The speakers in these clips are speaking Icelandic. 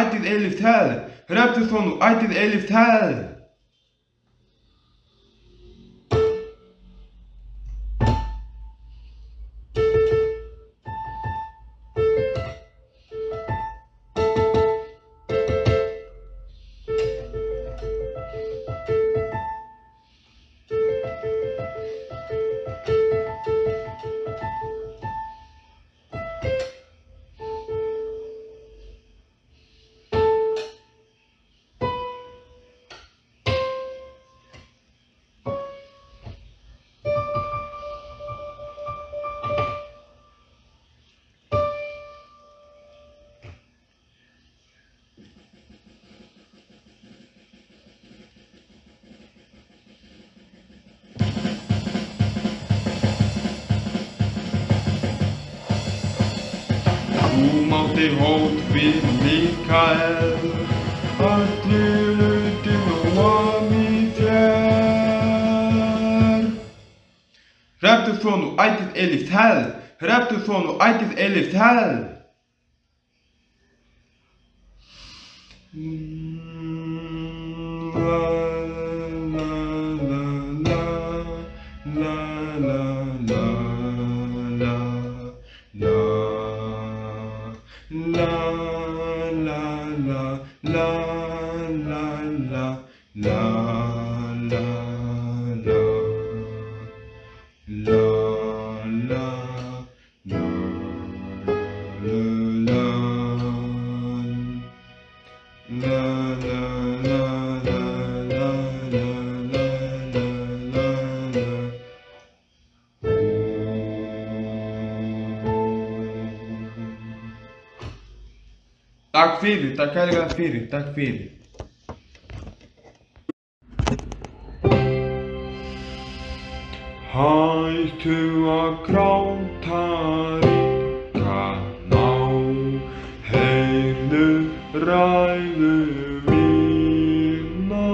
I did elif tel. Rap sonu ayet-i elif tel. of the old with Mikael. Raptor sonu Aitis Elif Tel. Raptor sonu Aitis Elif Tel. Hmm. Fyrir, takk fyrir. Hættu að gráta ríka ná, heyrðu ræðu mína,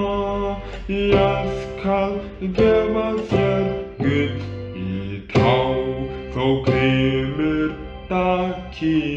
ég skal gefa þér gull í tá, þó grímur daki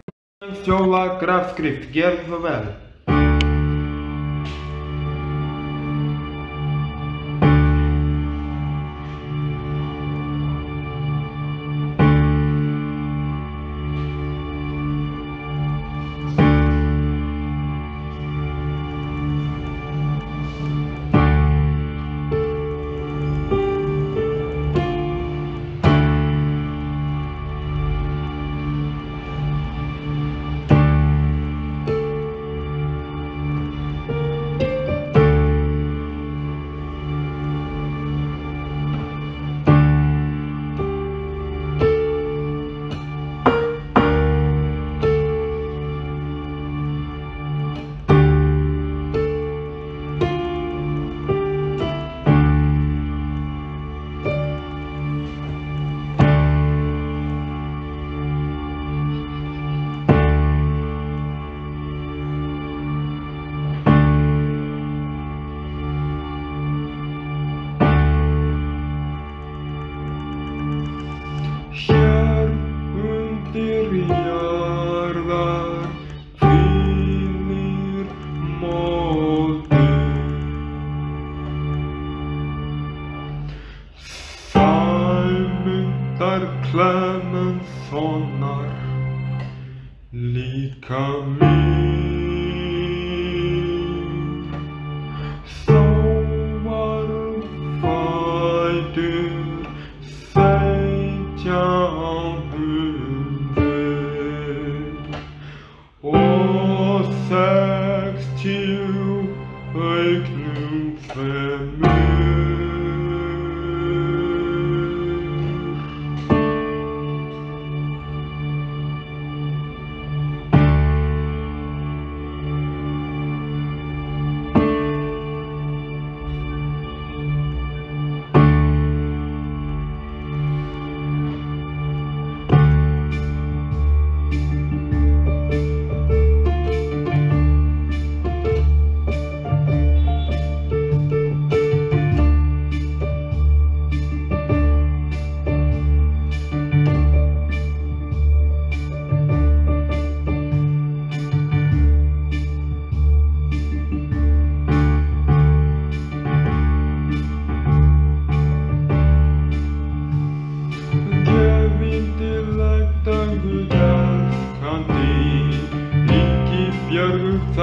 þjóla grafskrift, gerðu það vel. där klämmen somnar lika mycket.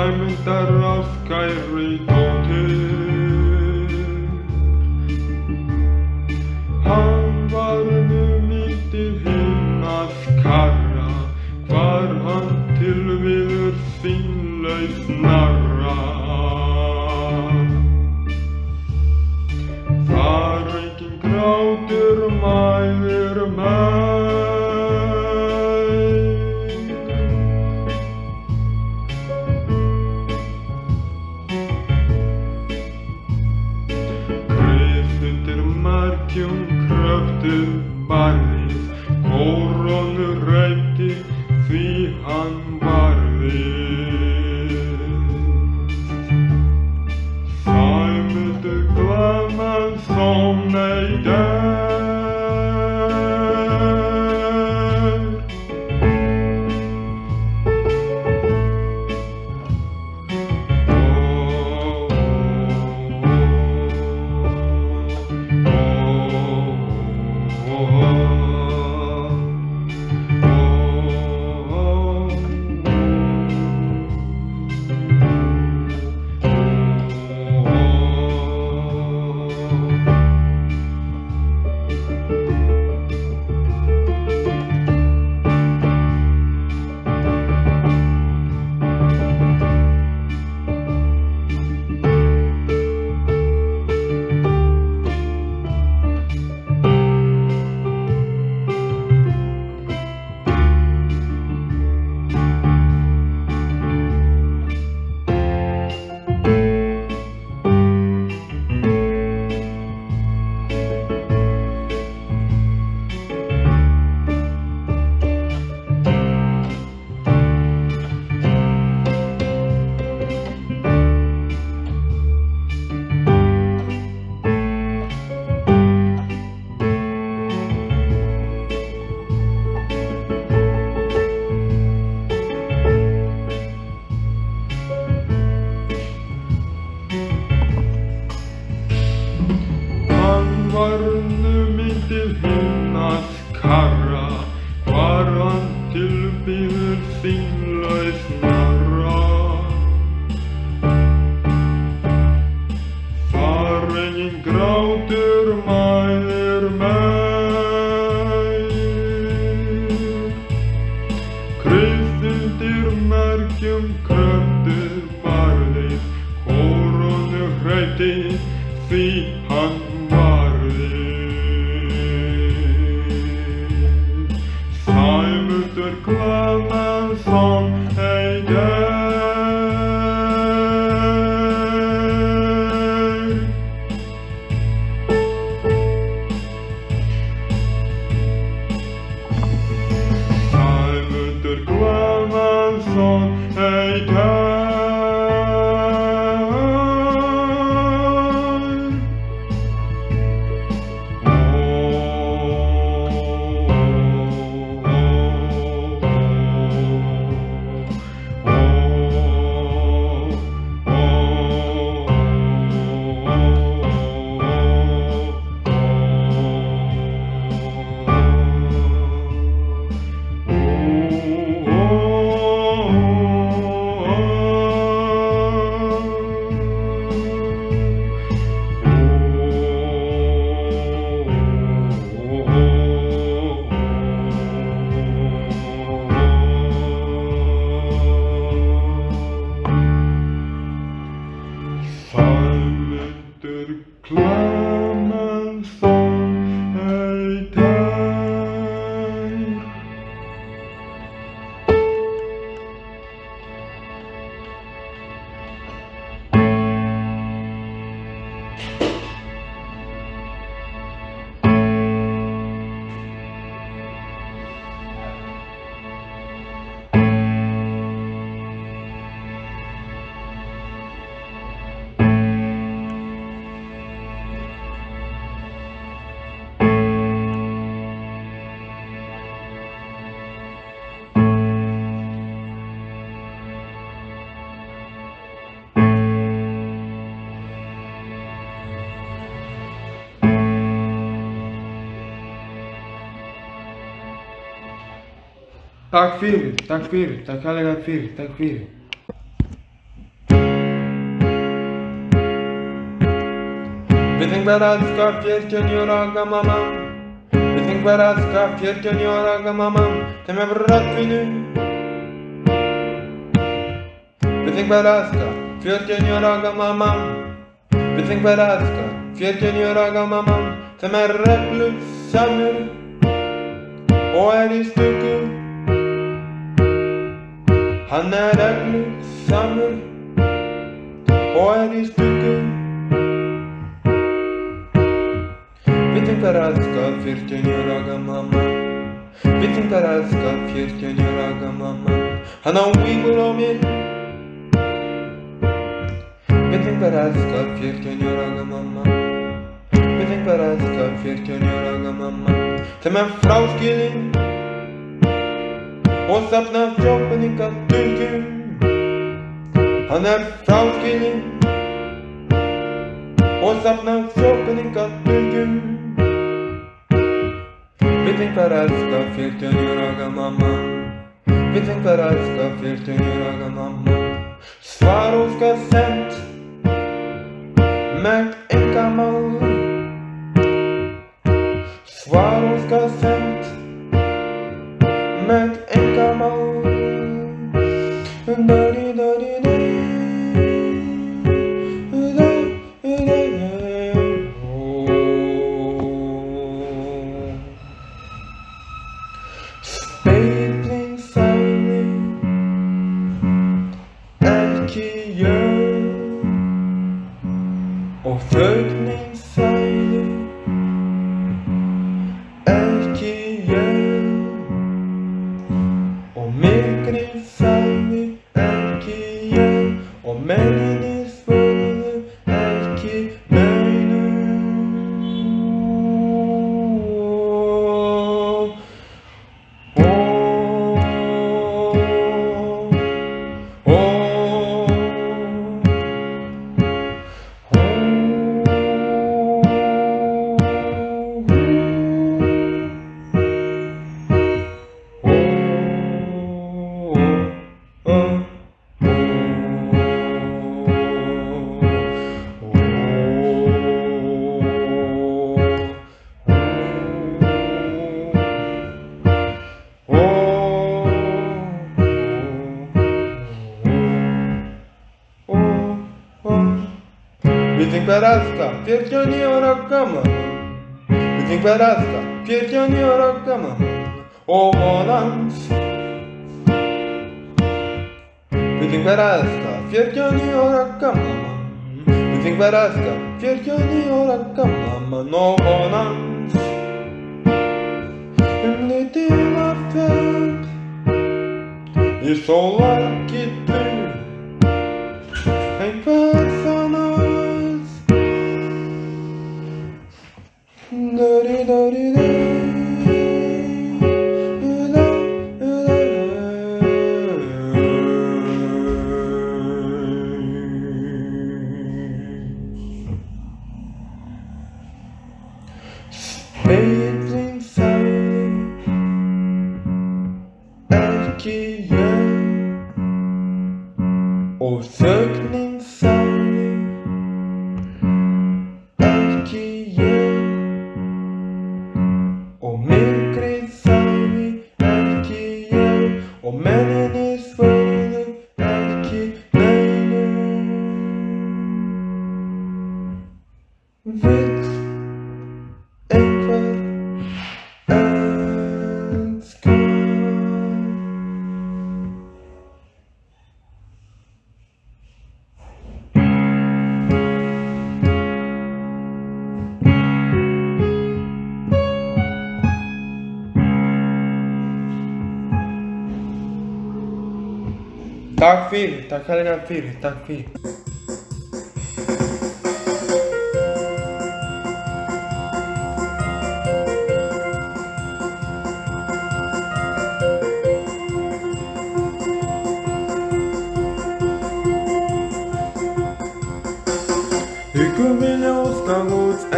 I'm in the rough Cairo. Martin, theme. on Tak firme, tak firme, tacar legal firme, tak firme. Bütün berat kaf yerken yorak amamam Bütün berat kaf yerken yorak amamam Teme brat beni Bütün berat kaf yerken yorak amamam Bütün berat kaf yerken yorak amamam Teme rap lüt samir O er istikir þing verða að ska fjörtjön jóra gamla mann Við þing verða að ska fjörtjön jóra gamla mann Hann á vígur á mér. Mann Við þing verða að ska fjörtjön jóra gamla mann Þeim er fráskilinn Og safna fjópaninga dulgjum Hann er fráskilinn Og safna fjópaninga dulgjum Við þing verða að ska fjörtjön jóra gamla mann Við þing verða að ska fjörtjön jóra gamla mann Svaróska sent Með enga mál Svaróska sent Með negative perasta, cercaniyor a cama. Vizinho perasta, cercanior a cama. O volante. Vizinho perasta, cercanior a cama. Vizinho perasta, cercanior a cama. No volante. Ümleti lafet. Bir sola git. Tá firme, tá carregando firme, tá firme.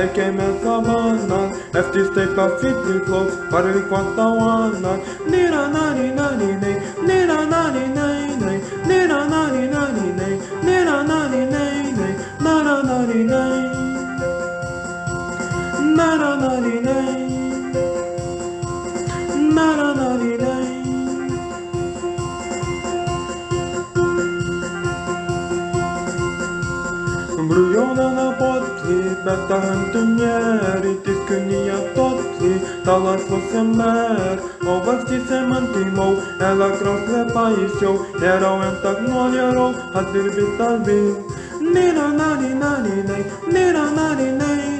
ei kemetä é mannan Eftis teipä fitri flows, pari kuotta annan Nira nani nani Bet tam tu nėri, tik knyja toksai, talas pasimer, o vastysi man timau, elektros nepaisiau, gerauėm tak nuo gerau, atdirbi talbi. Nina, nani, nani, nai, nina, nani, nai.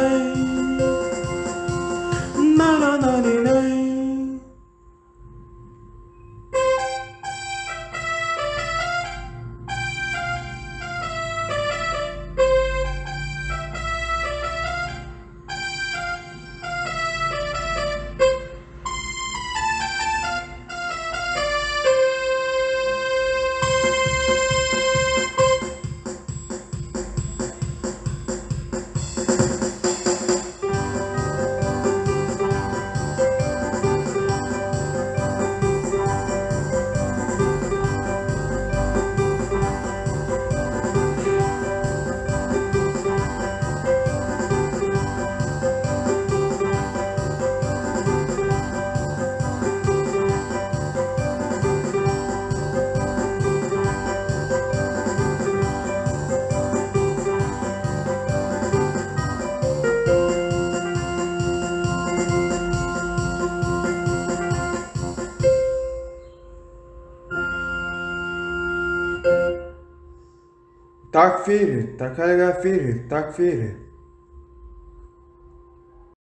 Tá takfir, takfir, tá takfir. Tá